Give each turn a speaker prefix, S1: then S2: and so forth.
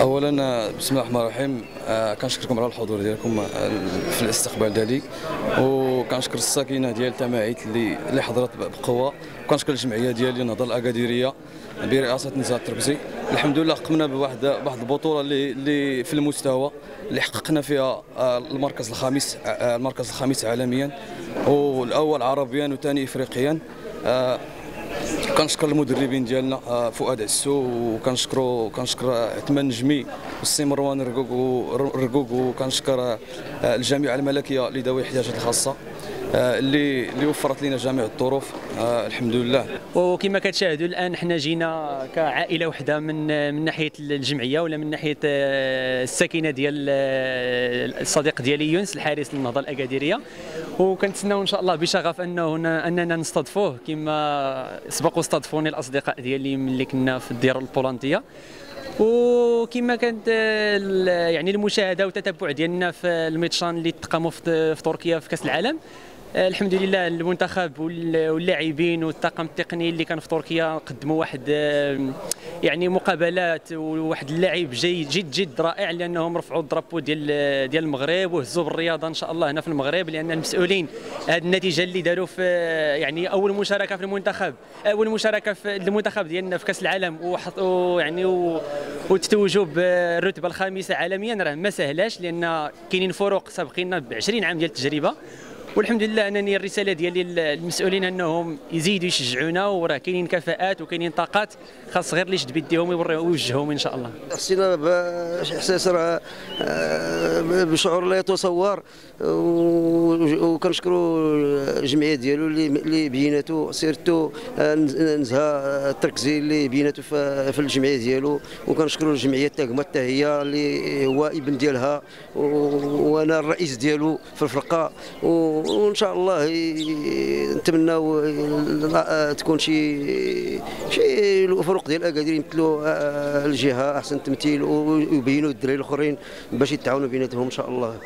S1: اولا بسم الله الرحمن الرحيم. آه، كنشكركم على الحضور ديالكم آه، في الاستقبال ديالي. وكنشكر الساكنة ديال تماعيت اللي اللي حضرت بقوة. وكنشكر الجمعية ديالي النهضه الأكاديرية برئاسة نزار التركزي الحمد لله قمنا بواحد واحد البطولة اللي اللي في المستوى اللي حققنا فيها آه، المركز الخامس المركز الخامس عالميا والأول عربيا وثاني افريقيا. كنشكر المدربين ديالنا آه، فؤاد عسو وكنشكرو كنشكر عثمان نجمي والسي مروان رقوق ورقوق وكنشكر آه، الجامعة الملكية لذوي الاحتياجات الخاصة. آه، اللي اللي وفرت لنا جميع الظروف. آه، الحمد لله
S2: وكما كتشاهدوا الآن حنا جينا كعائلة وحدة من من ناحية الجمعية ولا من ناحية آه، الساكنة ديال آه، الصديق ديالي يونس الحارس للنهضة الاكاديريه وكنتسناو إن شاء الله بشغف أنه أننا نستضفوه كما سبقوا استضفوني الأصدقاء ديالي ملي كنا في الديار البولنطيه وكما كانت يعني المشاهدة والتتبع ديالنا في الميتشان اللي تقاموا في تركيا في كأس العالم. الحمد لله المنتخب وال- واللاعبين والطاقم التقني اللي كان في تركيا قدموا واحد آه، يعني مقابلات وواحد اللاعب جيد جد جد رائع لأنهم رفعوا الدرابو ديال ديال المغرب وهزوا بالرياضة إن شاء الله هنا في المغرب لأن المسؤولين هذه النتيجة اللي داروا في يعني أول مشاركة في المنتخب أول مشاركة في المنتخب ديالنا في كأس العالم وحطوا يعني و- وتتوجوا بالرتبة الخامسة عالميا راه ما سهلاش لأن كاينين فروق سابقين ب 20 عام ديال التجربة. والحمد لله أنني الرسالة ديالي للمسؤولين أنهم يزيدوا يشجعونا وراه كاينين كفاءات وكاينين طاقات خاص غير اللي يشد بيديهم ويوجههم إن شاء الله.
S3: حسينا بأحساس راه آه، بشعور لا يتصور. وكنشكروا الجمعيه ديالو اللي بيناتو سيرتو نزهه التركزي اللي بيناتو في الجمعية ديالو. وكنشكروا الجمعيه التاكمه حتى هي اللي هو ابن ديالها وأنا الرئيس ديالو في الفرقة. وإن شاء الله نتمناو تكون شي شي الفروق ديال اكادير يمثلوا آه، الجهة أحسن تمثيل ويبينوا الدراري الآخرين باش يتعاونوا بيناتهم. إن شاء الله.